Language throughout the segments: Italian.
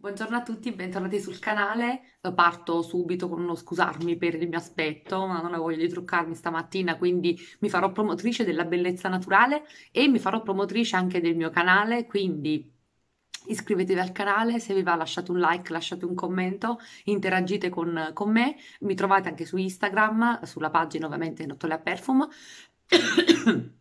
Buongiorno a tutti, bentornati sul canale. Parto subito con uno scusarmi per il mio aspetto, ma non ho voglia di truccarmi stamattina, quindi mi farò promotrice della bellezza naturale e mi farò promotrice anche del mio canale, quindi iscrivetevi al canale, se vi va lasciate un like, lasciate un commento, interagite con, con me, mi trovate anche su Instagram, sulla pagina ovviamente Nottole a Perfum.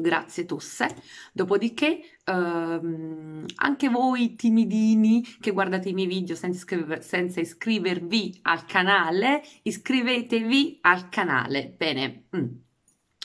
Grazie tosse. Dopodiché ehm, anche voi timidini che guardate i miei video senza, iscriver- senza iscrivervi al canale, iscrivetevi al canale. Bene. Mm.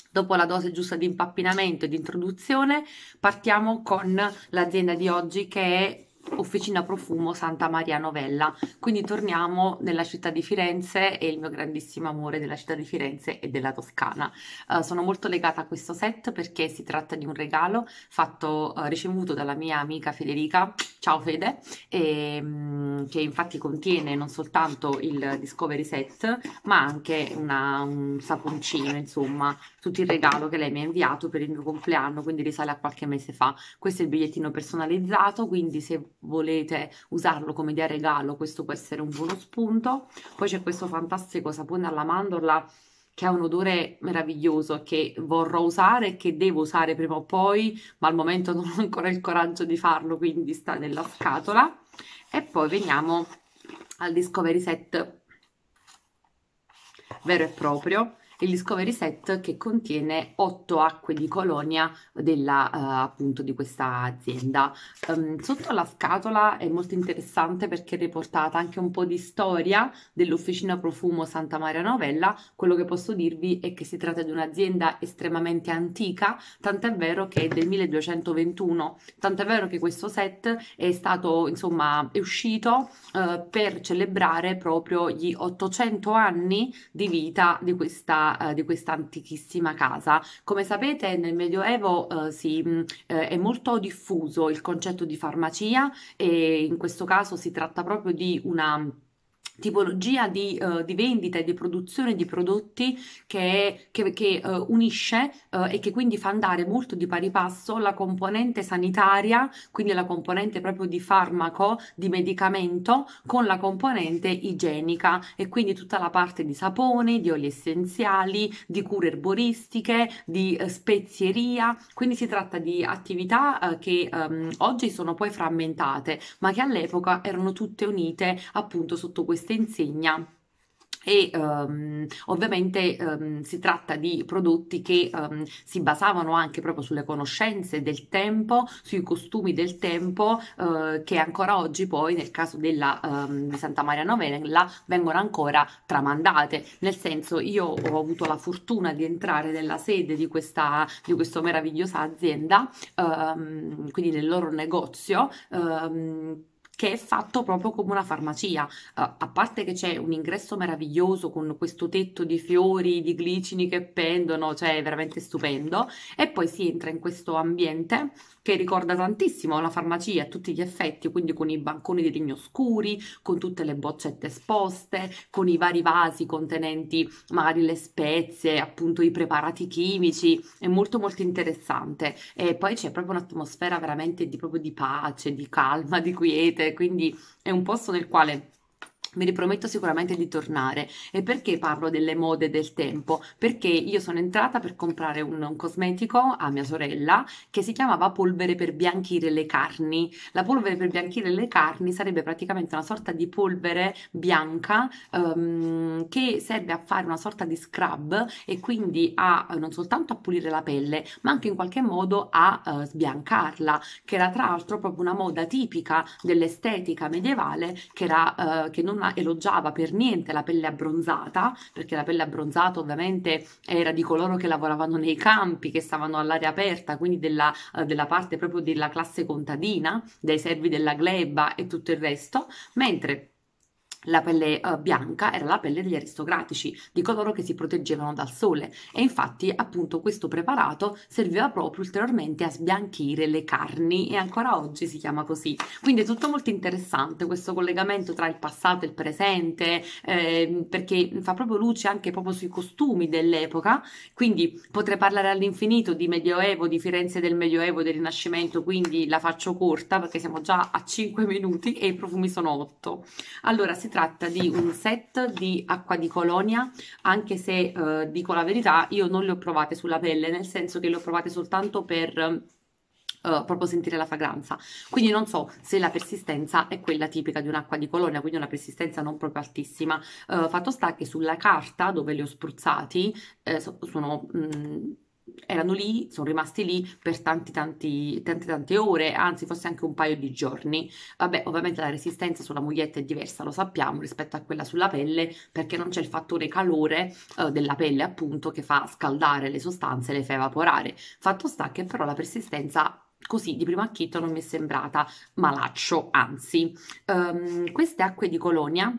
Dopo la dose giusta di impappinamento e di introduzione, partiamo con l'azienda di oggi che è Officina Profumo Santa Maria Novella. Quindi torniamo nella città di Firenze e il mio grandissimo amore della città di Firenze e della Toscana. Uh, sono molto legata a questo set perché si tratta di un regalo fatto, uh, ricevuto dalla mia amica Federica, ciao Fede, e, um, che infatti contiene non soltanto il Discovery Set, ma anche una, un saponcino, insomma, tutto il regalo che lei mi ha inviato per il mio compleanno, quindi risale a qualche mese fa. Questo è il bigliettino personalizzato, quindi se volete usarlo come dia regalo, questo può essere un buono spunto. Poi c'è questo fantastico sapone alla mandorla che ha un odore meraviglioso che vorrò usare e che devo usare prima o poi, ma al momento non ho ancora il coraggio di farlo, quindi sta nella scatola. E poi veniamo al Discovery Set vero e proprio il Discovery Set che contiene 8 acque di colonia della, uh, appunto di questa azienda. Um, sotto la scatola è molto interessante perché è riportata anche un po' di storia dell'officina profumo Santa Maria Novella. Quello che posso dirvi è che si tratta di un'azienda estremamente antica, tant'è vero che è del 1221, tant'è vero che questo set è stato, insomma, è uscito uh, per celebrare proprio gli 800 anni di vita di questa eh, di questa antichissima casa. Come sapete nel Medioevo eh, si, mm, eh, è molto diffuso il concetto di farmacia e in questo caso si tratta proprio di una tipologia di, uh, di, vendita e di produzione di prodotti che, che, che uh, unisce uh, e che quindi fa andare molto di pari passo la componente sanitaria, quindi la componente proprio di farmaco, di medicamento, con la componente igienica e quindi tutta la parte di saponi, di oli essenziali, di cure erboristiche, di spezieria. Quindi si tratta di attività che um, oggi sono poi frammentate, ma che all'epoca erano tutte unite appunto sotto questo questa insegna. E um, ovviamente um, si tratta di prodotti che um, si basavano anche proprio sulle conoscenze del tempo, sui costumi del tempo uh, che ancora oggi poi nel caso della, di Santa Maria Novella vengono ancora tramandate, nel senso io ho avuto la fortuna di entrare nella sede di questa di questa meravigliosa azienda, quindi nel loro negozio che è fatto proprio come una farmacia. Uh, a parte che c'è un ingresso meraviglioso con questo tetto di fiori, di glicini che pendono, cioè è veramente stupendo, e poi si entra in questo ambiente che ricorda tantissimo la farmacia a tutti gli effetti, quindi con i banconi di legno scuri, con tutte le boccette esposte, con i vari vasi contenenti magari le spezie, appunto i preparati chimici, è molto molto interessante. E poi c'è proprio un'atmosfera veramente di, proprio di pace, di calma, di quiete, quindi è un posto nel quale mi riprometto sicuramente di tornare. E perché parlo delle mode del tempo? Perché io sono entrata per comprare un, un, cosmetico a mia sorella che si chiamava polvere per bianchire le carni. La polvere per bianchire le carni sarebbe praticamente una sorta di polvere bianca um, che serve a fare una sorta di scrub e quindi a non soltanto a pulire la pelle, ma anche in qualche modo a uh, sbiancarla, che era tra l'altro proprio una moda tipica dell'estetica medievale che, era, uh, che non elogiava per niente la pelle abbronzata, perché la pelle abbronzata ovviamente era di coloro che lavoravano nei campi, che stavano all'aria aperta, quindi della, uh, della parte proprio della classe contadina, dei servi della gleba e tutto il resto, mentre la pelle uh, bianca era la pelle degli aristocratici, di coloro che si proteggevano dal sole e infatti appunto questo preparato serviva proprio ulteriormente a sbianchire le carni e ancora oggi si chiama così. Quindi è tutto molto interessante questo collegamento tra il passato e il presente eh, perché fa proprio luce anche proprio sui costumi dell'epoca, quindi potrei parlare all'infinito di Medioevo, di Firenze del Medioevo, del Rinascimento, quindi la faccio corta perché siamo già a 5 minuti e i profumi sono 8. Allora si tratta di un set di acqua di colonia, anche se eh, dico la verità, io non le ho provate sulla pelle, nel senso che le ho provate soltanto per Uh, proprio sentire la fragranza. Quindi non so se la persistenza è quella tipica di un'acqua di colonia, quindi una persistenza non proprio altissima. Uh, fatto sta che sulla carta dove li ho spruzzati eh, sono mh, mm, erano lì, sono rimasti lì per tanti, tanti, tante, tante ore, anzi forse anche un paio di giorni. Vabbè, ovviamente la resistenza sulla moglietta è diversa, lo sappiamo, rispetto a quella sulla pelle, perché non c'è il fattore calore eh, della pelle, appunto, che fa scaldare le sostanze e le fa evaporare. Fatto sta che però la persistenza così di primo acchito non mi è sembrata malaccio, anzi. Um, queste acque di colonia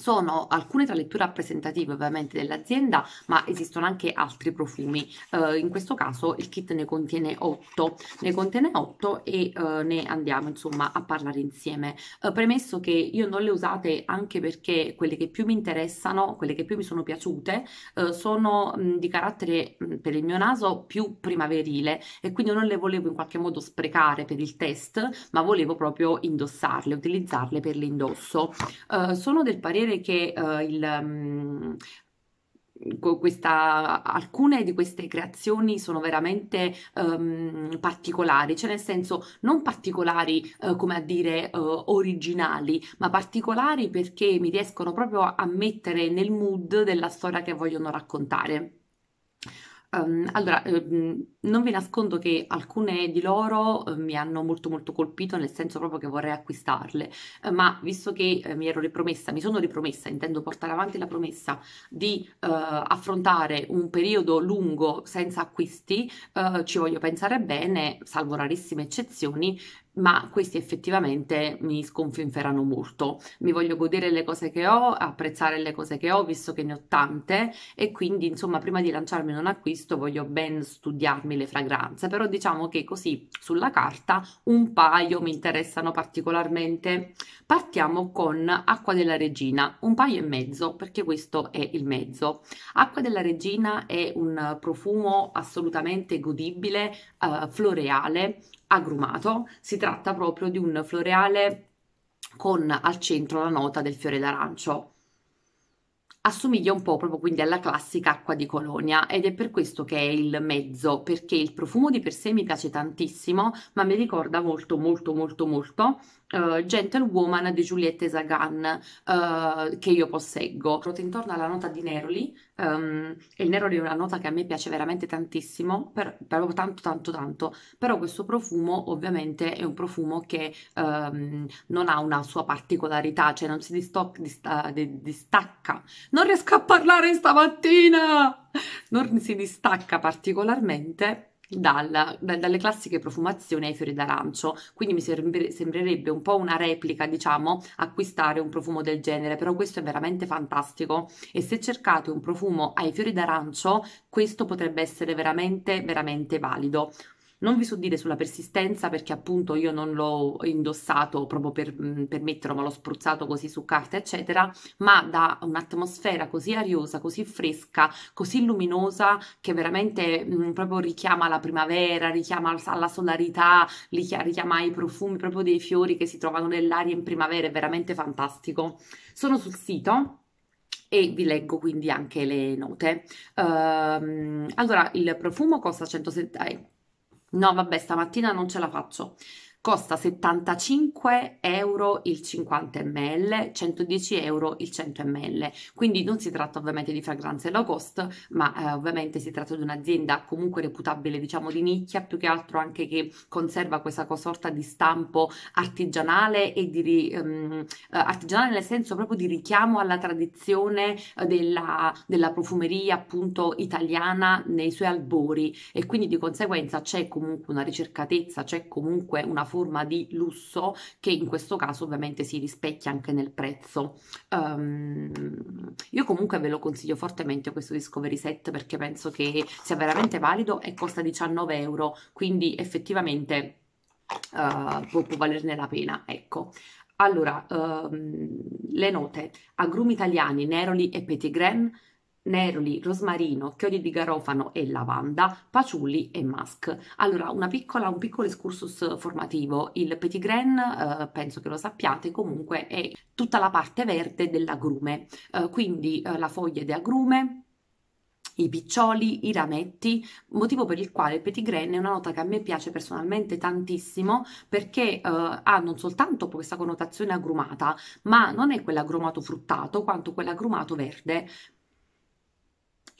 sono alcune tra le più rappresentative ovviamente dell'azienda, ma esistono anche altri profumi. Uh, in questo caso il kit ne contiene 8, ne contiene 8 e uh, ne andiamo insomma a parlare insieme. Uh, premesso che io non le usate anche perché quelle che più mi interessano, quelle che più mi sono piaciute, sono mh, di carattere mh, per il mio naso più primaverile e quindi non le volevo in qualche modo sprecare per il test, ma volevo proprio indossarle, utilizzarle per l'indosso. sono del parere dire che uh, il... Um, questa, alcune di queste creazioni sono veramente um, particolari, cioè nel senso non particolari uh, come a dire uh, originali, ma particolari perché mi riescono proprio a mettere nel mood della storia che vogliono raccontare. Um, allora, um, non vi nascondo che alcune di loro uh, mi hanno molto molto colpito, nel senso proprio che vorrei acquistarle, ma visto che mi ero ripromessa, mi sono ripromessa, intendo portare avanti la promessa di affrontare un periodo lungo senza acquisti, ci voglio pensare bene, salvo rarissime eccezioni, ma questi effettivamente mi sconfinferano molto. Mi voglio godere le cose che ho, apprezzare le cose che ho, visto che ne ho tante e quindi insomma prima di lanciarmi in un acquisto voglio ben studiarmi le fragranze, però diciamo che così sulla carta un paio mi interessano particolarmente. Partiamo con Acqua della Regina, un paio e mezzo perché questo è il mezzo. Acqua della Regina è un profumo assolutamente godibile, uh, floreale, agrumato, si tratta proprio di un floreale con al centro la nota del fiore d'arancio. Assomiglia un po' proprio quindi alla classica acqua di colonia ed è per questo che è il mezzo, perché il profumo di per sé mi piace tantissimo, ma mi ricorda molto molto molto molto uh, Gentlewoman di Giuliette Zagan uh, che io posseggo. Ruota intorno alla nota di Neroli, um, e il Neroli è una nota che a me piace veramente tantissimo, per, proprio tanto tanto tanto, però questo profumo ovviamente è un profumo che um, non ha una sua particolarità, cioè non si disto- dista- distacca. Non riesco a parlare stamattina! Non si distacca particolarmente dalla, da, dalle classiche profumazioni ai fiori d'arancio, quindi mi sembra, sembrerebbe un po' una replica, diciamo, acquistare un profumo del genere, però questo è veramente fantastico e se cercate un profumo ai fiori d'arancio, questo potrebbe essere veramente, veramente valido. Non vi so dire sulla persistenza perché appunto io non l'ho indossato proprio per, per metterlo, ma l'ho spruzzato così su carta, eccetera, ma da un'atmosfera così ariosa, così fresca, così luminosa che veramente mh, proprio richiama la primavera, richiama alla solarità, richiama i profumi proprio dei fiori che si trovano nell'aria in primavera, è veramente fantastico. Sono sul sito e vi leggo quindi anche le note. Uh, allora, il profumo costa 170 euro. No, vabbè, stamattina non ce la faccio costa 75 euro il 50 ml, 110 euro il 100 ml. Quindi non si tratta ovviamente di fragranze low cost, ma eh, ovviamente si tratta di un'azienda comunque reputabile, diciamo di nicchia, più che altro anche che conserva questa sorta di stampo artigianale e di um, artigianale nel senso proprio di richiamo alla tradizione della, della profumeria appunto italiana nei suoi albori e quindi di conseguenza c'è comunque una ricercatezza, c'è comunque una forma di lusso che in questo caso ovviamente si rispecchia anche nel prezzo. Um, io comunque ve lo consiglio fortemente questo Discovery Set perché penso che sia veramente valido e costa 19 euro, quindi effettivamente uh, può, può valerne la pena, ecco. Allora, um, le note, agrumi italiani, neroli e petitgrain, neroli, rosmarino, chiodi di garofano e lavanda, paciulli e musk. Allora, piccola, un piccolo excursus formativo. Il petit grain, eh, penso che lo sappiate, comunque è tutta la parte verde dell'agrume, eh, quindi eh, la foglia di agrume, i piccioli, i rametti, motivo per il quale il petit grain è una nota che a me piace personalmente tantissimo perché eh, ha non soltanto questa connotazione agrumata, ma non è quell'agrumato fruttato quanto quell'agrumato verde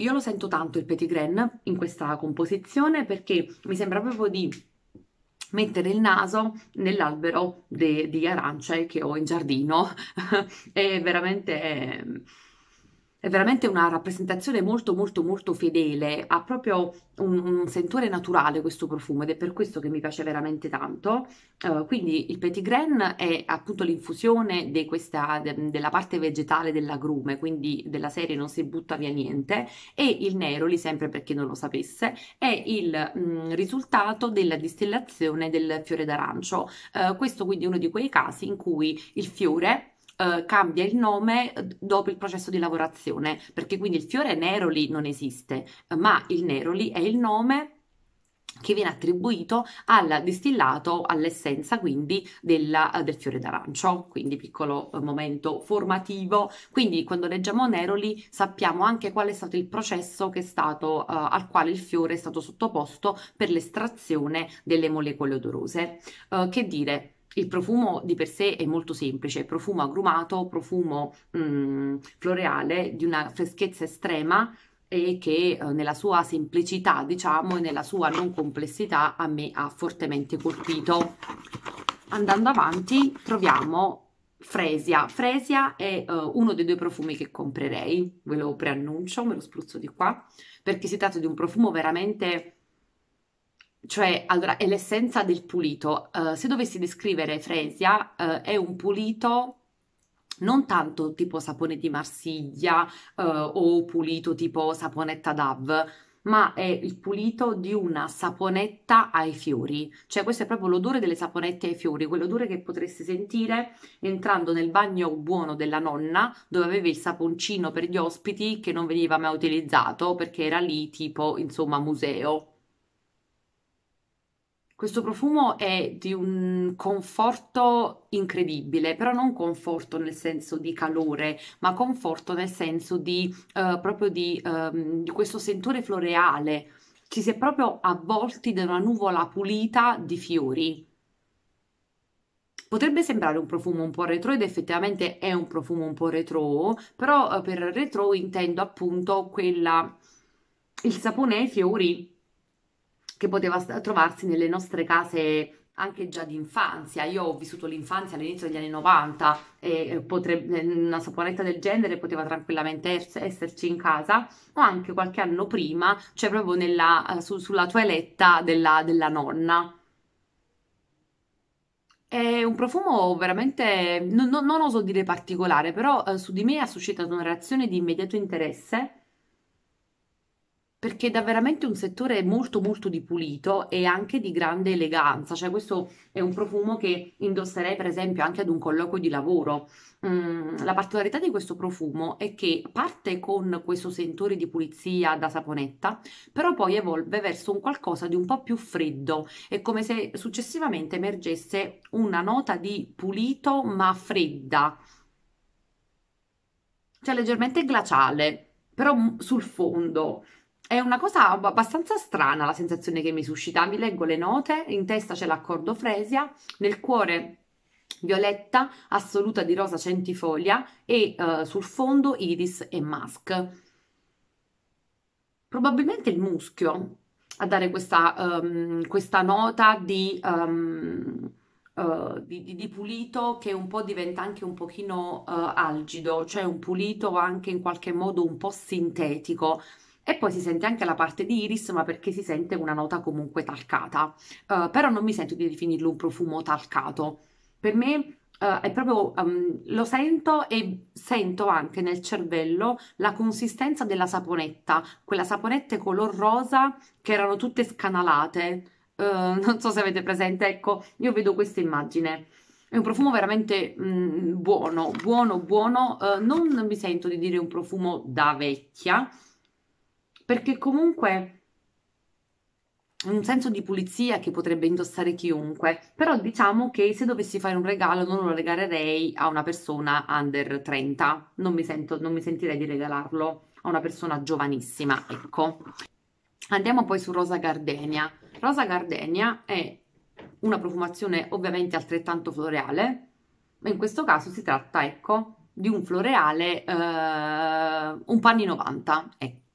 io lo sento tanto il petit grain in questa composizione perché mi sembra proprio di mettere il naso nell'albero di arance che ho in giardino. è veramente è veramente una rappresentazione molto molto molto fedele, ha proprio un, un, sentore naturale questo profumo ed è per questo che mi piace veramente tanto. Uh, quindi il Petit Grain è appunto l'infusione de de, della parte vegetale dell'agrume, quindi della serie non si butta via niente, e il Neroli, sempre per chi non lo sapesse, è il mh, mm, risultato della distillazione del fiore d'arancio. Uh, questo quindi è uno di quei casi in cui il fiore eh, cambia il nome eh, dopo il processo di lavorazione, perché quindi il fiore Neroli non esiste, ma il Neroli è il nome che viene attribuito al distillato, all'essenza quindi della, del fiore d'arancio, quindi piccolo eh, momento formativo. Quindi quando leggiamo Neroli sappiamo anche qual è stato il processo stato, uh, al quale il fiore è stato sottoposto per l'estrazione delle molecole odorose. Uh, che dire? Il profumo di per sé è molto semplice, profumo agrumato, profumo mh, mm, floreale di una freschezza estrema e che eh, nella sua semplicità, diciamo, e nella sua non complessità a me ha fortemente colpito. Andando avanti troviamo Fresia. Fresia è uh, uno dei due profumi che comprerei, ve lo preannuncio, me lo spruzzo di qua, perché si tratta di un profumo veramente cioè, allora, è l'essenza del pulito. Uh, se dovessi descrivere Fresia, uh, è un pulito non tanto tipo sapone di Marsiglia uh, o pulito tipo saponetta DAV, ma è il pulito di una saponetta ai fiori. Cioè, questo è proprio l'odore delle saponette ai fiori, quell'odore che potresti sentire entrando nel bagno buono della nonna, dove avevi il saponcino per gli ospiti che non veniva mai utilizzato perché era lì tipo, insomma, museo. Questo profumo è di un conforto incredibile, però non conforto nel senso di calore, ma conforto nel senso di uh, proprio di, um, di questo sentore floreale. Ci si è proprio avvolti da una nuvola pulita di fiori. Potrebbe sembrare un profumo un po' retro ed effettivamente è un profumo un po' retro, però uh, per retro intendo appunto quella il sapone ai fiori che poteva trovarsi nelle nostre case anche già di infanzia. Io ho vissuto l'infanzia all'inizio degli anni 90 e potrebbe, una saponetta del genere poteva tranquillamente esserci in casa o anche qualche anno prima, cioè proprio nella, su, sulla toiletta della, della nonna. È un profumo veramente, non, non, non oso dire particolare, però eh, su di me ha suscitato una reazione di immediato interesse perché dà veramente un settore molto molto di pulito e anche di grande eleganza, cioè questo è un profumo che indosserei per esempio anche ad un colloquio di lavoro. Mm, la particolarità di questo profumo è che parte con questo sentore di pulizia da saponetta, però poi evolve verso un qualcosa di un po' più freddo, è come se successivamente emergesse una nota di pulito ma fredda, cioè leggermente glaciale, però sul fondo. È una cosa abbastanza strana la sensazione che mi suscita. Vi leggo le note, in testa c'è l'accordo fresia, nel cuore violetta assoluta di rosa centifolia e uh, sul fondo iris e musk. Probabilmente il muschio a dare questa, um, questa nota di, um, uh, di, di, di, pulito che un po' diventa anche un pochino uh, algido, cioè un pulito anche in qualche modo un po' sintetico e poi si sente anche la parte di iris, ma perché si sente una nota comunque talcata. Uh, però non mi sento di definirlo un profumo talcato. Per me Uh, è proprio um, lo sento e sento anche nel cervello la consistenza della saponetta, quella saponette color rosa che erano tutte scanalate. Uh, non so se avete presente, ecco, io vedo questa immagine. È un profumo veramente mm, buono, buono, buono. Uh, non mi sento di dire un profumo da vecchia, perché comunque un senso di pulizia che potrebbe indossare chiunque, però diciamo che se dovessi fare un regalo non lo regalerei a una persona under 30, non mi, sento, non mi sentirei di regalarlo a una persona giovanissima, ecco. Andiamo poi su Rosa Gardenia. Rosa Gardenia è una profumazione ovviamente altrettanto floreale, ma in questo caso si tratta, ecco, di un floreale eh, un po' anni 90, ecco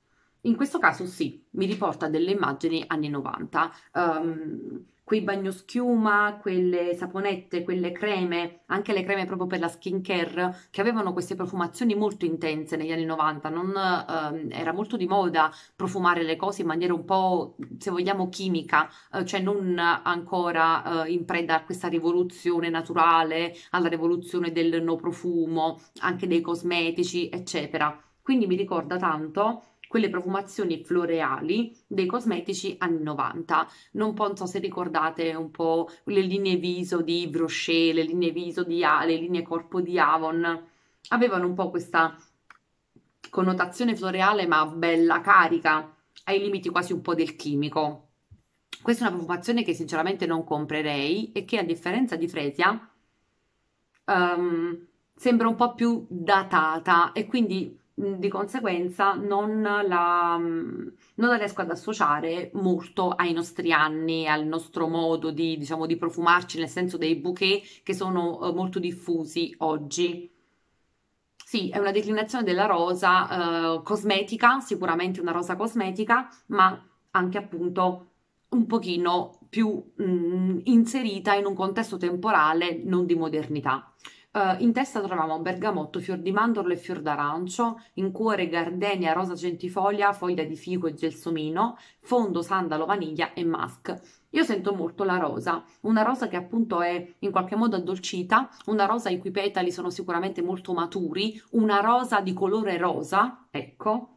in questo caso sì, mi riporta delle immagini anni 90, um, ehm, quei bagnoschiuma, quelle saponette, quelle creme, anche le creme proprio per la skincare, che avevano queste profumazioni molto intense negli anni 90, non, um, era molto di moda profumare le cose in maniera un po', se vogliamo, chimica, uh, cioè non ancora uh, in preda a questa rivoluzione naturale, alla rivoluzione del no profumo, anche dei cosmetici, eccetera. Quindi mi ricorda tanto quelle profumazioni floreali dei cosmetici anni 90. Non so se ricordate un po' le linee viso di Yves le linee viso di A, le linee corpo di Avon. Avevano un po' questa connotazione floreale ma bella, carica, ai limiti quasi un po' del chimico. Questa è una profumazione che sinceramente non comprerei e che a differenza di Fresia um, sembra un po' più datata e quindi di conseguenza non la, non la, riesco ad associare molto ai nostri anni, al nostro modo di, diciamo, di profumarci, nel senso dei bouquet che sono uh, molto diffusi oggi. Sì, è una declinazione della rosa uh, cosmetica, sicuramente una rosa cosmetica, ma anche appunto un pochino più mh, inserita in un contesto temporale non di modernità. Uh, in testa trovavamo bergamotto, fior di mandorlo e fior d'arancio, in cuore gardenia, rosa centifolia, foglia di figo e gelsomino, fondo sandalo, vaniglia e musk. Io sento molto la rosa, una rosa che appunto è in qualche modo addolcita, una rosa i cui petali sono sicuramente molto maturi, una rosa di colore rosa, ecco,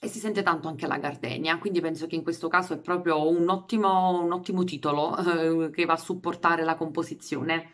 e si sente tanto anche la gardenia, quindi penso che in questo caso è proprio un ottimo, un ottimo titolo eh, che va a supportare la composizione.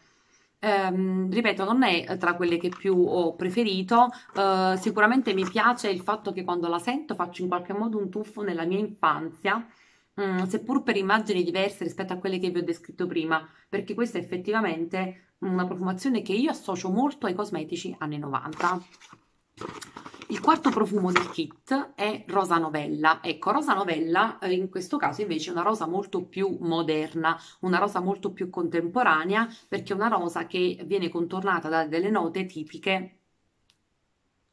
Um, ripeto, non è tra quelle che più ho preferito, uh, sicuramente mi piace il fatto che quando la sento faccio in qualche modo un tuffo nella mia infanzia, um, seppur per immagini diverse rispetto a quelle che vi ho descritto prima, perché questa è effettivamente una profumazione che io associo molto ai cosmetici anni 90. Il quarto profumo del kit è Rosa Novella. Ecco, Rosa Novella eh, in questo caso invece è una rosa molto più moderna, una rosa molto più contemporanea, perché è una rosa che viene contornata da delle note tipiche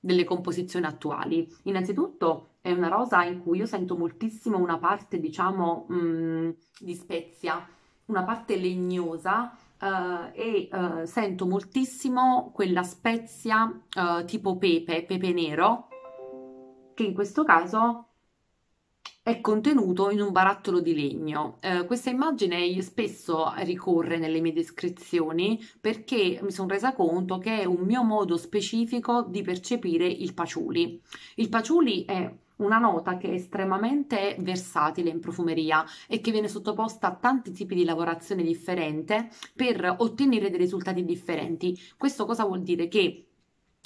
delle composizioni attuali. Innanzitutto è una rosa in cui io sento moltissimo una parte, diciamo, mh, mm, di spezia, una parte legnosa uh, e uh, sento moltissimo quella spezia uh, tipo pepe, pepe nero, che in questo caso è contenuto in un barattolo di legno. Questa immagine spesso ricorre nelle mie descrizioni perché mi sono resa conto che è un mio modo specifico di percepire il paciuli. Il paciuli è una nota che è estremamente versatile in profumeria e che viene sottoposta a tanti tipi di lavorazione differente per ottenere dei risultati differenti. Questo cosa vuol dire? Che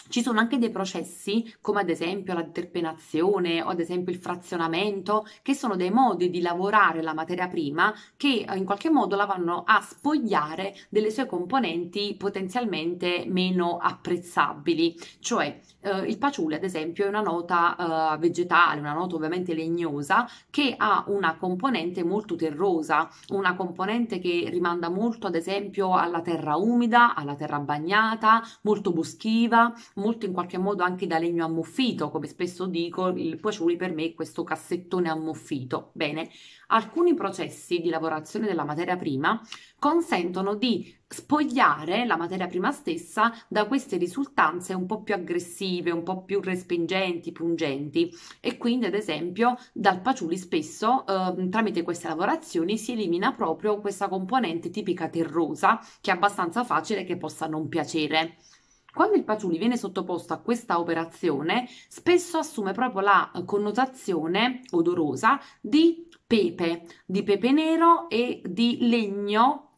ci sono anche dei processi, come ad esempio la deterpenazione o ad esempio il frazionamento, che sono dei modi di lavorare la materia prima che eh, in qualche modo la vanno a spogliare delle sue componenti potenzialmente meno apprezzabili. Cioè, eh, il paciuli, ad esempio, è una nota eh, vegetale, una nota ovviamente legnosa, che ha una componente molto terrosa, una componente che rimanda molto, ad esempio, alla terra umida, alla terra bagnata, molto boschiva, molto in qualche modo anche da legno ammuffito, come spesso dico, il patchouli per me è questo cassettone ammuffito. Bene, alcuni processi di lavorazione della materia prima consentono di spogliare la materia prima stessa da queste risultanze un po' più aggressive, un po' più respingenti, pungenti e quindi ad esempio dal patchouli spesso eh, tramite queste lavorazioni si elimina proprio questa componente tipica terrosa che è abbastanza facile che possa non piacere. Quando il patchouli viene sottoposto a questa operazione, spesso assume proprio la connotazione odorosa di pepe, di pepe nero e di legno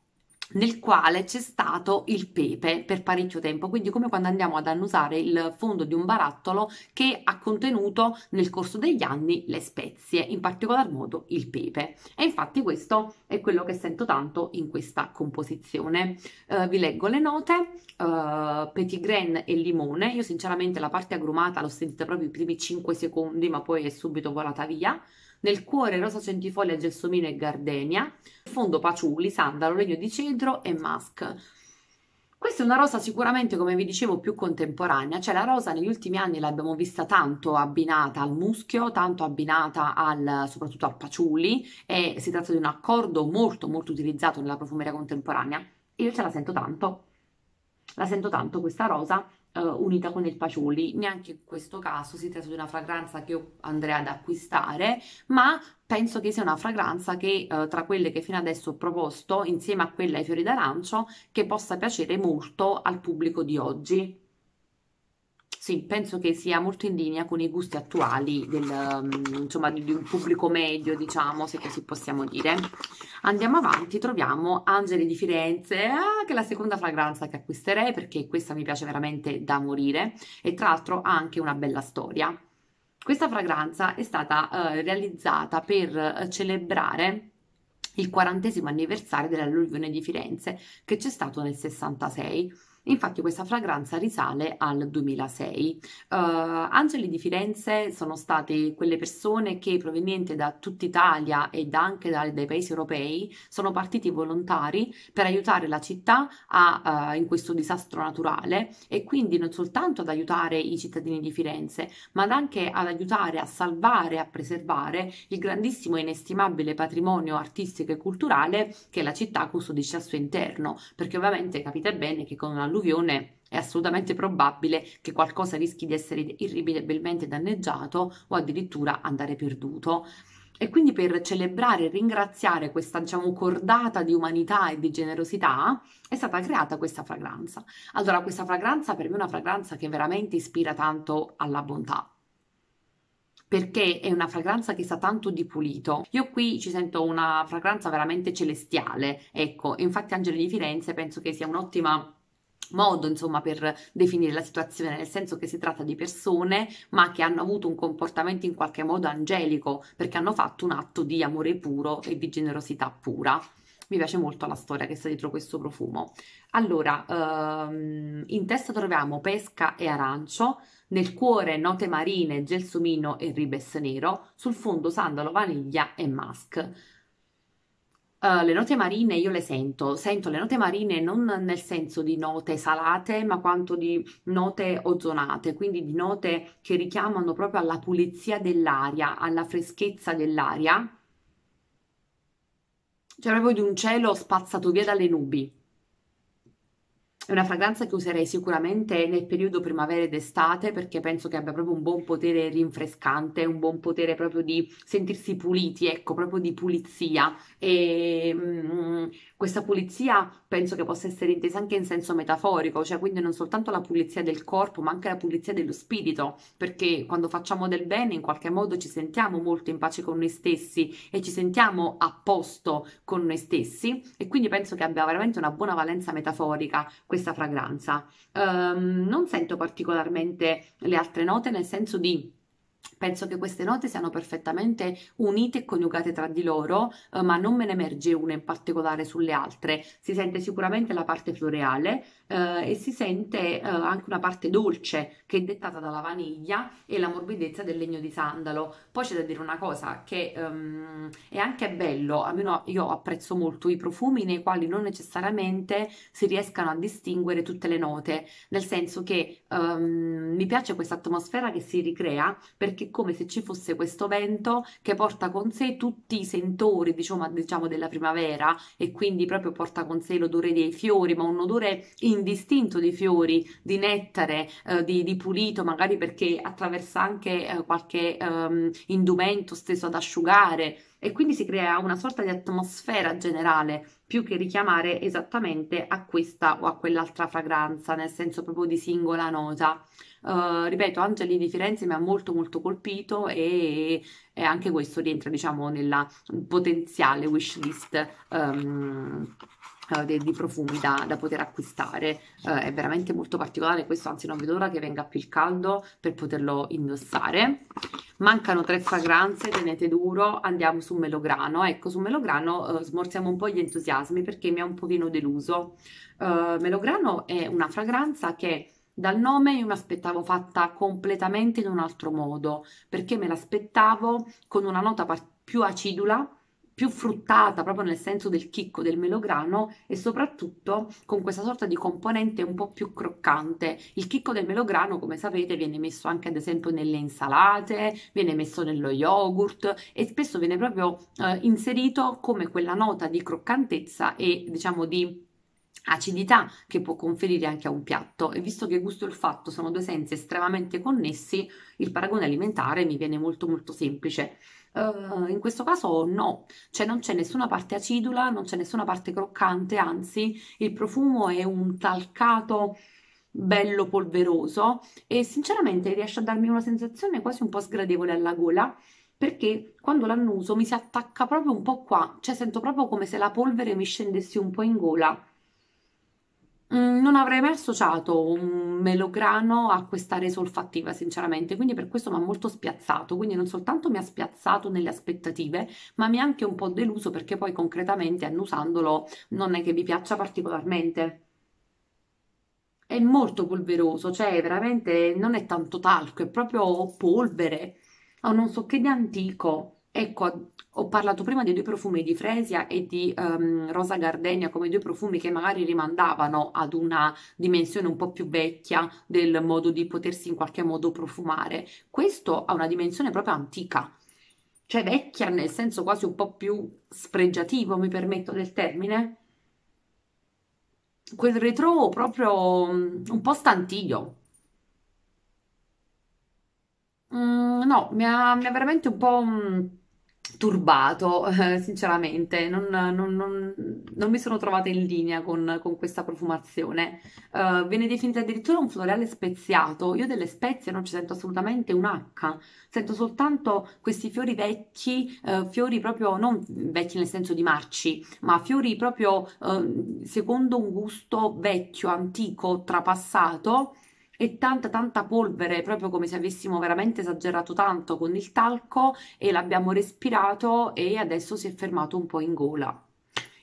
nel quale c'è stato il pepe per parecchio tempo, quindi come quando andiamo ad annusare il fondo di un barattolo che ha contenuto nel corso degli anni le spezie, in particolar modo il pepe. E infatti questo è quello che sento tanto in questa composizione. Uh, vi leggo le note, uh, petit grain e limone, io sinceramente la parte agrumata l'ho sentita proprio i primi 5 secondi ma poi è subito volata via nel cuore rosa centifoglia, gelsomino e gardenia, fondo paciulli, sandalo, legno di cedro e musk. Questa è una rosa sicuramente, come vi dicevo, più contemporanea, cioè la rosa negli ultimi anni l'abbiamo vista tanto abbinata al muschio, tanto abbinata al, soprattutto al paciulli e si tratta di un accordo molto molto utilizzato nella profumeria contemporanea. Io ce la sento tanto, la sento tanto questa rosa uh, unita con il patchouli. Neanche in questo caso si tratta di una fragranza che io andrei ad acquistare, ma penso che sia una fragranza che uh, tra quelle che fino adesso ho proposto, insieme a quelle ai fiori d'arancio, che possa piacere molto al pubblico di oggi. Sì, penso che sia molto in linea con i gusti attuali del, um, insomma, di, un pubblico medio, diciamo, se così possiamo dire. Andiamo avanti, troviamo Angeli di Firenze, ah, che è la seconda fragranza che acquisterei perché questa mi piace veramente da morire e tra l'altro ha anche una bella storia. Questa fragranza è stata uh, realizzata per uh, celebrare il quarantesimo anniversario dell'alluvione di Firenze che c'è stato nel 66 Infatti questa fragranza risale al 2006. Uh, eh, Angeli di Firenze sono state quelle persone che provenienti da tutta Italia ed anche dai, dai paesi europei sono partiti volontari per aiutare la città a, uh, in questo disastro naturale e quindi non soltanto ad aiutare i cittadini di Firenze, ma anche ad aiutare a salvare e a preservare il grandissimo e inestimabile patrimonio artistico e culturale che la città custodisce al suo interno, perché ovviamente capite bene che con una alluvione è assolutamente probabile che qualcosa rischi di essere irrimediabilmente danneggiato o addirittura andare perduto. E quindi per celebrare e ringraziare questa, diciamo, cordata di umanità e di generosità è stata creata questa fragranza. Allora, questa fragranza per me è una fragranza che veramente ispira tanto alla bontà perché è una fragranza che sa tanto di pulito. Io qui ci sento una fragranza veramente celestiale, ecco, infatti Angeli di Firenze penso che sia un'ottima modo insomma per definire la situazione nel senso che si tratta di persone ma che hanno avuto un comportamento in qualche modo angelico perché hanno fatto un atto di amore puro e di generosità pura. Mi piace molto la storia che sta dietro questo profumo. Allora ehm, in testa troviamo pesca e arancio nel cuore note marine gelsomino e ribes nero sul fondo sandalo vaniglia e musk Uh, le note marine io le sento, sento le note marine non nel senso di note salate, ma quanto di note ozonate, quindi di note che richiamano proprio alla pulizia dell'aria, alla freschezza dell'aria. Cioè proprio di un cielo spazzato via dalle nubi. È una fragranza che userei sicuramente nel periodo primavera ed estate perché penso che abbia proprio un buon potere rinfrescante, un buon potere proprio di sentirsi puliti, ecco, proprio di pulizia. E mm, questa pulizia penso che possa essere intesa anche in senso metaforico, cioè quindi non soltanto la pulizia del corpo, ma anche la pulizia dello spirito, perché quando facciamo del bene in qualche modo ci sentiamo molto in pace con noi stessi e ci sentiamo a posto con noi stessi e quindi penso che abbia veramente una buona valenza metaforica questa fragranza. Um, non sento particolarmente le altre note nel senso di Penso che queste note siano perfettamente unite e coniugate tra di loro, eh, ma non me ne emerge una in particolare sulle altre. Si sente sicuramente la parte floreale eh, e si sente eh, anche una parte dolce che è dettata dalla vaniglia e la morbidezza del legno di sandalo. Poi c'è da dire una cosa che um, è anche bello, almeno io apprezzo molto i profumi nei quali non necessariamente si riescano a distinguere tutte le note, nel senso che um, mi piace questa atmosfera che si ricrea perché è come se ci fosse questo vento che porta con sé tutti i sentori, diciamo, diciamo della primavera e quindi proprio porta con sé l'odore dei fiori, ma un odore indistinto di fiori, di nettare, eh, di, di, pulito, magari perché attraversa anche eh, qualche um, indumento steso ad asciugare e quindi si crea una sorta di atmosfera generale più che richiamare esattamente a questa o a quell'altra fragranza, nel senso proprio di singola nota. Uh, ripeto, Angeli di Firenze mi ha molto molto colpito e, e anche questo rientra diciamo nella potenziale wish list um, uh, di, di, profumi da, da poter acquistare. Uh, è veramente molto particolare questo, anzi non vedo l'ora che venga più il caldo per poterlo indossare. Mancano tre fragranze, tenete duro, andiamo su Melograno. Ecco, su Melograno smorziamo un po' gli entusiasmi perché mi ha un pochino deluso. Melograno è una fragranza che dal nome io mi aspettavo fatta completamente in un altro modo, perché me l'aspettavo con una nota più acidula, più fruttata proprio nel senso del chicco del melograno e soprattutto con questa sorta di componente un po' più croccante. Il chicco del melograno, come sapete, viene messo anche ad esempio nelle insalate, viene messo nello yogurt e spesso viene proprio eh, inserito come quella nota di croccantezza e diciamo di acidità che può conferire anche a un piatto e visto che gusto e olfatto sono due sensi estremamente connessi il paragone alimentare mi viene molto molto semplice uh, in questo caso no. Cioè non c'è nessuna parte acidula non c'è nessuna parte croccante anzi il profumo è un talcato bello polveroso e sinceramente riesce a darmi una sensazione quasi un po' sgradevole alla gola perché quando l'annuso mi si attacca proprio un po' qua, cioè sento proprio come se la polvere mi scendesse un po' in gola non avrei mai associato un melograno a questa resa olfattiva, sinceramente, quindi per questo mi ha molto spiazzato, quindi non soltanto mi ha spiazzato nelle aspettative, ma mi ha anche un po' deluso perché poi concretamente annusandolo non è che mi piaccia particolarmente. È molto polveroso, cioè veramente non è tanto talco, è proprio polvere, ha non so che di antico. Ecco, ho parlato prima dei due profumi di Fresia e di um, Rosa Gardenia come due profumi che magari rimandavano ad una dimensione un po' più vecchia del modo di potersi in qualche modo profumare. Questo ha una dimensione proprio antica, cioè vecchia nel senso quasi un po' più spregiativo, mi permetto del termine. Quel retro proprio mm, un po' stantiglio. Mm, no, mi ha, mi ha veramente un po'... Turbato, eh, sinceramente, non, non, non, non, mi sono trovata in linea con, con questa profumazione. Uh, viene definita addirittura un floreale speziato. Io delle spezie non ci sento assolutamente un H, sento soltanto questi fiori vecchi, uh, fiori proprio non vecchi nel senso di marci, ma fiori proprio uh, secondo un gusto vecchio, antico, trapassato e tanta tanta polvere, proprio come se avessimo veramente esagerato tanto con il talco e l'abbiamo respirato e adesso si è fermato un po' in gola.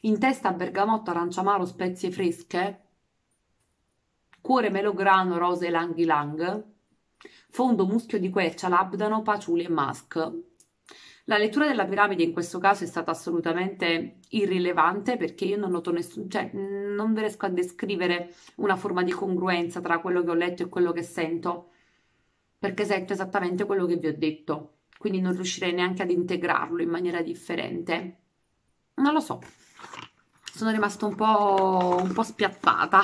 In testa bergamotto, aranciamaro, spezie fresche, cuore melograno, rose lang ylang, fondo muschio di quercia, labdano, paciuli e musk. La lettura della piramide in questo caso è stata assolutamente irrilevante perché io non noto nessun, cioè non riesco a descrivere una forma di congruenza tra quello che ho letto e quello che sento, perché sento esattamente quello che vi ho detto, quindi non riuscirei neanche ad integrarlo in maniera differente. Non lo so, sono rimasta un po', un po spiazzata,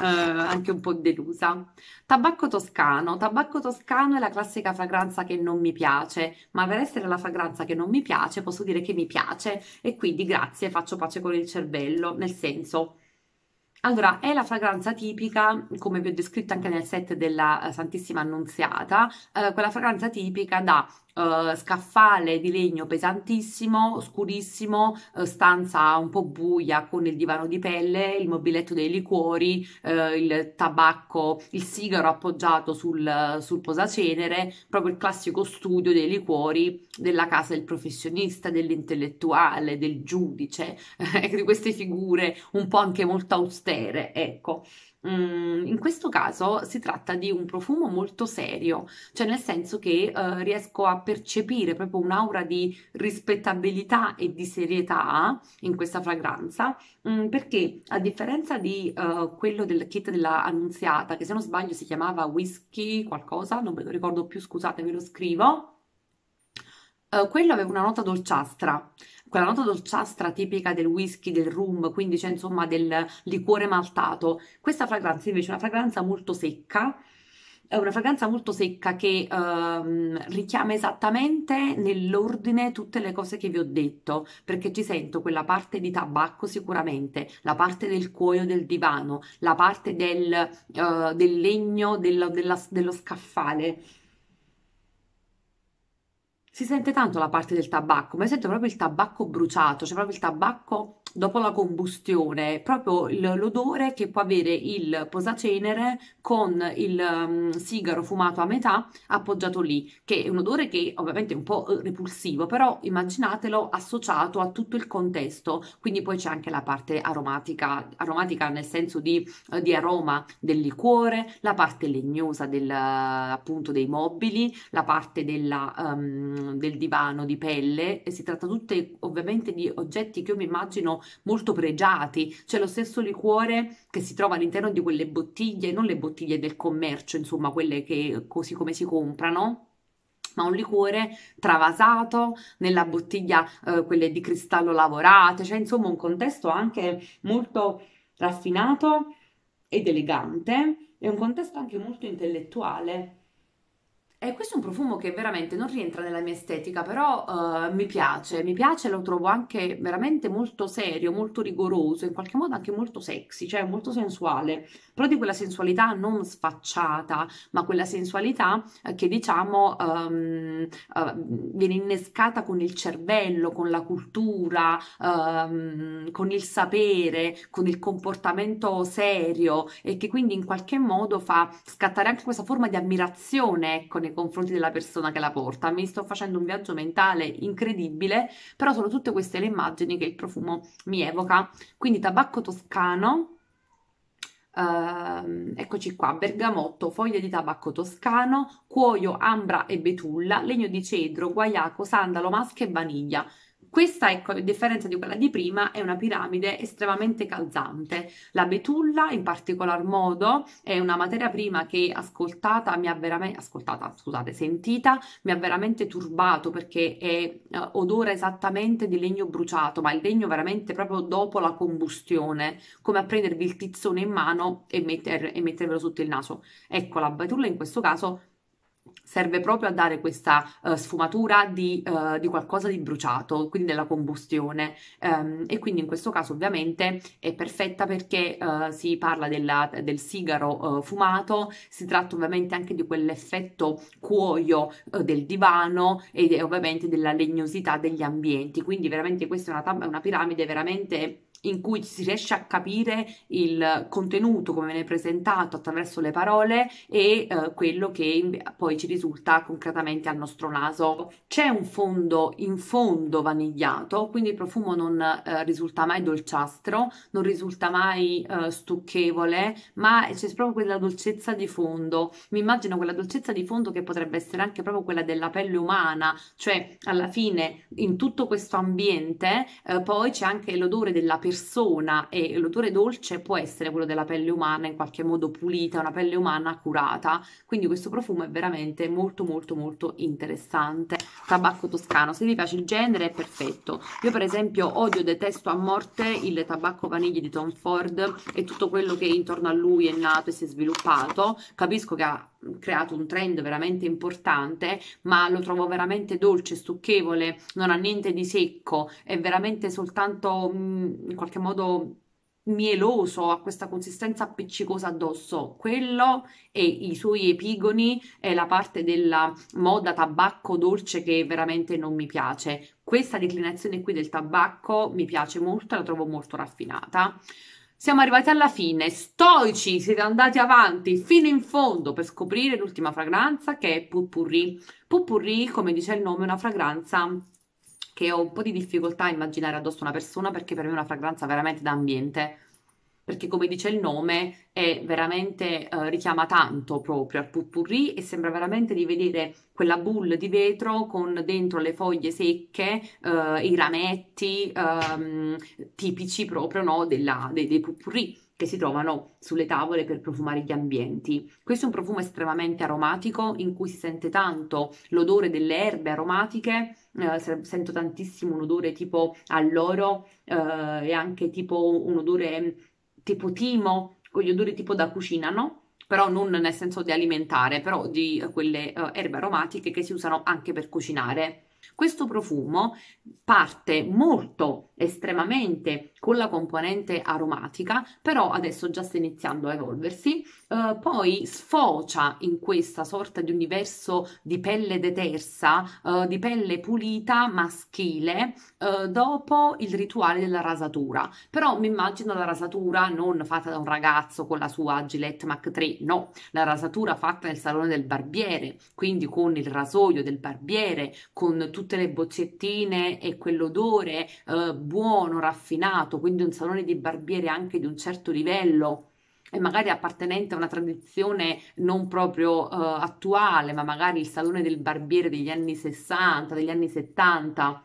eh, anche un po' delusa. Tabacco toscano. Tabacco toscano è la classica fragranza che non mi piace, ma per essere la fragranza che non mi piace posso dire che mi piace e quindi grazie, faccio pace con il cervello, nel senso... Allora, è la fragranza tipica, come vi ho descritto anche nel set della eh, Santissima Annunziata, eh, quella fragranza tipica da Uh, scaffale di legno pesantissimo, scurissimo, uh, stanza un po' buia con il divano di pelle, il mobiletto dei liquori, uh, il tabacco, il sigaro appoggiato sul, sul posacenere, proprio il classico studio dei liquori della casa del professionista, dell'intellettuale, del giudice, di queste figure un po' anche molto austere, ecco. Mm, in questo caso si tratta di un profumo molto serio, cioè nel senso che uh, riesco a percepire proprio un'aura di rispettabilità e di serietà in questa fragranza, um, perché a differenza di uh, quello del kit della Annunziata, che se non sbaglio si chiamava whisky qualcosa, non me lo ricordo più, scusate, ve lo scrivo. Uh, quello aveva una nota dolciastra quella nota dolciastra tipica del whisky, del rum, quindi c'è insomma del liquore maltato. Questa fragranza invece è una fragranza molto secca, è una fragranza molto secca che ehm, richiama esattamente nell'ordine tutte le cose che vi ho detto, perché ci sento quella parte di tabacco sicuramente, la parte del cuoio del divano, la parte del, uh, del legno dello, della, dello scaffale si sente tanto la parte del tabacco, ma sento proprio il tabacco bruciato, cioè proprio il tabacco dopo la combustione, proprio l'odore che può avere il posacenere con il um, sigaro fumato a metà appoggiato lì, che è un odore che ovviamente è un po' eh, repulsivo, però immaginatelo associato a tutto il contesto, quindi poi c'è anche la parte aromatica, aromatica nel senso di, uh, di aroma del liquore, la parte legnosa del, appunto dei mobili, la parte della, um, del divano di pelle, e si tratta tutte ovviamente di oggetti che io mi immagino molto pregiati, c'è lo stesso liquore che si trova all'interno di quelle bottiglie, non le bottiglie del commercio, insomma, quelle che così come si comprano, ma un liquore travasato nella bottiglia, eh, quelle di cristallo lavorate, cioè insomma un contesto anche molto raffinato ed elegante e un contesto anche molto intellettuale. E questo è un profumo che veramente non rientra nella mia estetica, però uh, mi piace, mi piace, lo trovo anche veramente molto serio, molto rigoroso, in qualche modo anche molto sexy, cioè molto sensuale, però di quella sensualità non sfacciata, ma quella sensualità uh, che diciamo um, uh, viene innescata con il cervello, con la cultura, um, con il sapere, con il comportamento serio e che quindi in qualche modo fa scattare anche questa forma di ammirazione, ecco, nei confronti della persona che la porta. Mi sto facendo un viaggio mentale incredibile, però sono tutte queste le immagini che il profumo mi evoca. Quindi tabacco toscano, Uh, eccoci qua, bergamotto, foglie di tabacco toscano, cuoio, ambra e betulla, legno di cedro, guaiaco, sandalo, masca e vaniglia. Questa, ecco, a differenza di quella di prima, è una piramide estremamente calzante. La betulla, in particolar modo, è una materia prima che ascoltata mi ha veramente, ascoltata, scusate, sentita, mi ha veramente turbato perché è uh, odore esattamente di legno bruciato, ma il legno veramente proprio dopo la combustione, come a prendervi il tizzone in mano e, metter, e mettervelo sotto il naso. Ecco, la betulla in questo caso serve proprio a dare questa uh, sfumatura di, uh, di, qualcosa di bruciato, quindi della combustione. Um, e quindi in questo caso ovviamente è perfetta perché uh, si parla della, del sigaro fumato, si tratta ovviamente anche di quell'effetto cuoio del divano e ovviamente della legnosità degli ambienti, quindi veramente questa è una, una piramide veramente in cui si riesce a capire il contenuto come viene presentato attraverso le parole e eh, quello che poi ci risulta concretamente al nostro naso. C'è un fondo in fondo vanigliato, quindi il profumo non eh, risulta mai dolciastro, non risulta mai eh, stucchevole, ma c'è proprio quella dolcezza di fondo. Mi immagino quella dolcezza di fondo che potrebbe essere anche proprio quella della pelle umana, cioè alla fine in tutto questo ambiente eh, poi c'è anche l'odore della persona persona e l'odore dolce può essere quello della pelle umana in qualche modo pulita, una pelle umana curata, quindi questo profumo è veramente molto molto molto interessante. Tabacco toscano, se vi piace il genere è perfetto. Io per esempio odio, detesto a morte il tabacco vaniglia di Tom Ford e tutto quello che intorno a lui è nato e si è sviluppato. Capisco che ha creato un trend veramente importante, ma lo trovo veramente dolce, stucchevole, non ha niente di secco, è veramente soltanto mm, in qualche modo mieloso, ha questa consistenza appiccicosa addosso. Quello e i suoi epigoni è la parte della moda tabacco dolce che veramente non mi piace. Questa declinazione qui del tabacco mi piace molto, la trovo molto raffinata. Siamo arrivati alla fine, stoici, siete andati avanti fino in fondo per scoprire l'ultima fragranza che è Pupurri. Pupurri, come dice il nome, è una fragranza che ho un po' di difficoltà a immaginare addosso una persona perché per me è una fragranza veramente d'ambiente perché come dice il nome è veramente eh, richiama tanto proprio al putpurri e sembra veramente di vedere quella boule di vetro con dentro le foglie secche, eh, i rametti ehm, tipici proprio no, della, dei, dei putpurri che si trovano sulle tavole per profumare gli ambienti. Questo è un profumo estremamente aromatico in cui si sente tanto l'odore delle erbe aromatiche, eh, sento tantissimo un odore tipo alloro eh, e anche tipo un odore tipo timo, con gli odori tipo da cucina, no? Però non nel senso di alimentare, però di quelle uh, erbe aromatiche che si usano anche per cucinare. Questo profumo parte molto estremamente con la componente aromatica, però adesso già sta iniziando a evolversi, eh, poi sfocia in questa sorta di universo di pelle detersa, eh, di pelle pulita maschile, eh, dopo il rituale della rasatura. Però mi immagino la rasatura non fatta da un ragazzo con la sua Gillette Mach 3, no, la rasatura fatta nel salone del barbiere, quindi con il rasoio del barbiere, con tutte le boccettine e quell'odore eh, buono, raffinato, quindi un salone di barbiere anche di un certo livello e magari appartenente a una tradizione non proprio uh, attuale, ma magari il salone del barbiere degli anni 60, degli anni 70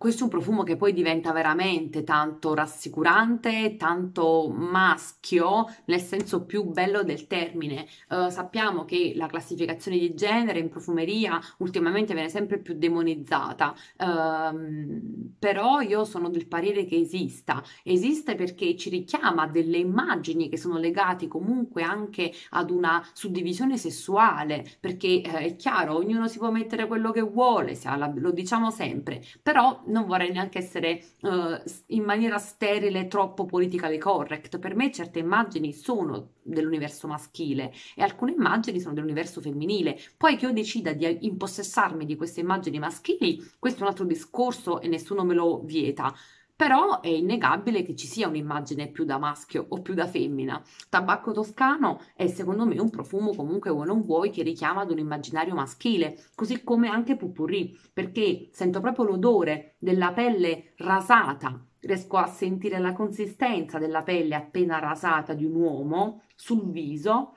questo è un profumo che poi diventa veramente tanto rassicurante, tanto maschio, nel senso più bello del termine. Uh, sappiamo che la classificazione di genere in profumeria ultimamente viene sempre più demonizzata, uh, però io sono del parere che esista. Esiste perché ci richiama delle immagini che sono legate comunque anche ad una suddivisione sessuale, perché uh, è chiaro, ognuno si può mettere quello che vuole, lo diciamo sempre, però non vorrei neanche essere uh, in maniera sterile troppo politically correct. Per me certe immagini sono dell'universo maschile e alcune immagini sono dell'universo femminile. Poi che io decida di impossessarmi di queste immagini maschili, questo è un altro discorso e nessuno me lo vieta però è innegabile che ci sia un'immagine più da maschio o più da femmina. Tabacco toscano è secondo me un profumo comunque vuoi non vuoi che richiama ad un immaginario maschile, così come anche pupurri, perché sento proprio l'odore della pelle rasata, riesco a sentire la consistenza della pelle appena rasata di un uomo sul viso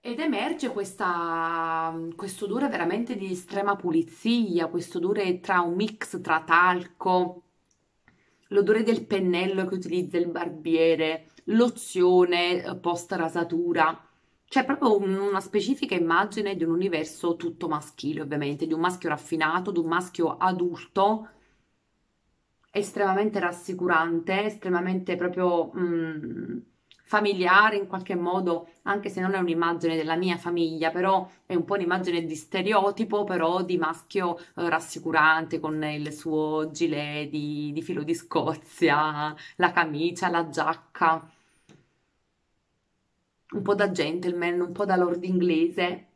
ed emerge questo odore veramente di estrema pulizia, questo odore tra un mix tra talco, l'odore del pennello che utilizza il barbiere, lozione eh, post rasatura. C'è proprio una specifica immagine di un universo tutto maschile, ovviamente, di un maschio raffinato, di un maschio adulto, estremamente rassicurante, estremamente proprio... Mm, familiare in qualche modo, anche se non è un'immagine della mia famiglia, però è un po' un'immagine di stereotipo, però di maschio eh, rassicurante con il suo gilet di, di filo di Scozia, la camicia, la giacca. Un po' da gentleman, un po' da lord inglese.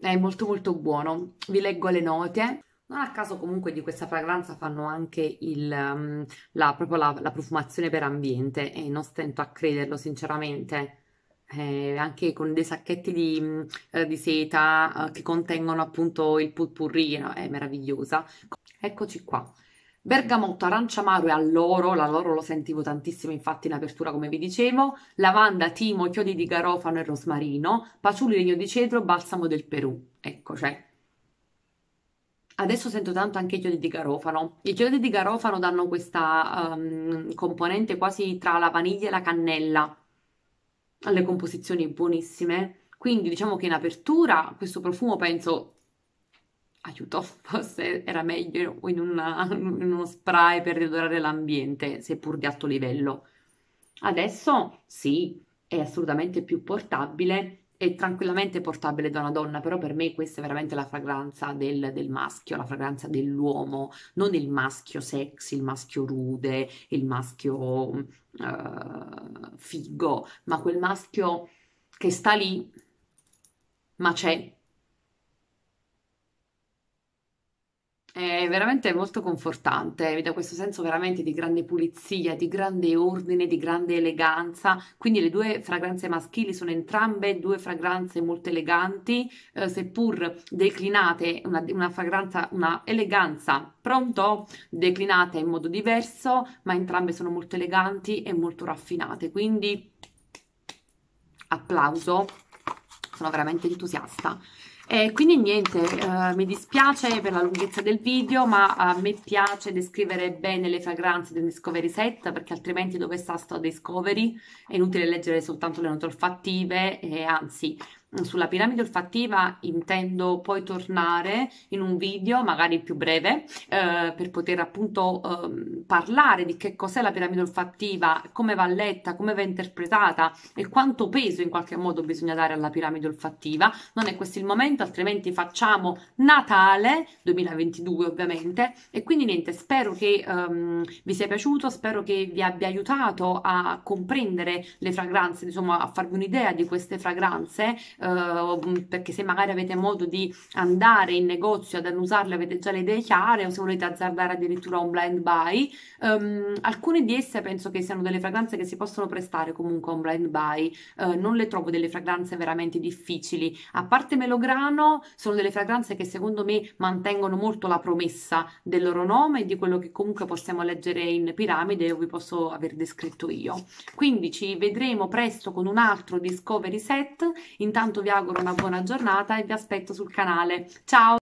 È molto molto buono. Vi leggo le note. Non a caso comunque di questa fragranza fanno anche il, um, la, proprio la, la, profumazione per ambiente e non stento a crederlo sinceramente. Eh, anche con dei sacchetti di, mm, eh, di seta eh, che contengono appunto il putpurri, no? è meravigliosa. Eccoci qua. Bergamotto, arancia amaro e alloro, l'alloro lo sentivo tantissimo infatti in apertura come vi dicevo, lavanda, timo, chiodi di garofano e rosmarino, paciuli, legno di cedro, balsamo del Perù. Ecco, cioè, Adesso sento tanto anche i chiodi di garofano. I chiodi di garofano danno questa um, componente quasi tra la vaniglia e la cannella alle composizioni buonissime. Quindi diciamo che in apertura questo profumo penso aiuto, forse era meglio in, una, in uno spray per riodorare l'ambiente, seppur di alto livello. Adesso sì, è assolutamente più portabile è tranquillamente portabile da una donna, però per me questa è veramente la fragranza del, del maschio, la fragranza dell'uomo, non il maschio sexy, il maschio rude, il maschio uh, figo, ma quel maschio che sta lì, ma c'è, È veramente molto confortante, mi dà questo senso veramente di grande pulizia, di grande ordine, di grande eleganza. Quindi le due fragranze maschili sono entrambe due fragranze molto eleganti, eh, seppur declinate, una, una fragranza, una eleganza pronto, declinate in modo diverso, ma entrambe sono molto eleganti e molto raffinate. Quindi applauso, sono veramente entusiasta. E quindi niente, eh, mi dispiace per la lunghezza del video, ma a me piace descrivere bene le fragranze del Discovery Set, perché altrimenti dove sta sto Discovery? È inutile leggere soltanto le note olfattive, e anzi sulla piramide olfattiva intendo poi tornare in un video magari più breve eh, per poter appunto eh, parlare di che cos'è la piramide olfattiva, come va letta, come va interpretata e quanto peso in qualche modo bisogna dare alla piramide olfattiva. Non è questo il momento, altrimenti facciamo Natale 2022 ovviamente e quindi niente, spero che um, vi sia piaciuto, spero che vi abbia aiutato a comprendere le fragranze, insomma a farvi un'idea di queste fragranze eh, perché se magari avete modo di andare in negozio ad annusarle avete già le idee chiare o se volete azzardare addirittura un blind buy um, alcune di esse penso che siano delle fragranze che si possono prestare comunque a un blind buy. Uh, non le trovo delle fragranze veramente difficili. A parte melograno sono delle fragranze che secondo me mantengono molto la promessa del loro nome e di quello che comunque possiamo leggere in piramide o vi posso aver descritto io. Quindi ci vedremo presto con un altro discovery set intanto vi auguro una buona giornata e vi aspetto sul canale. Ciao!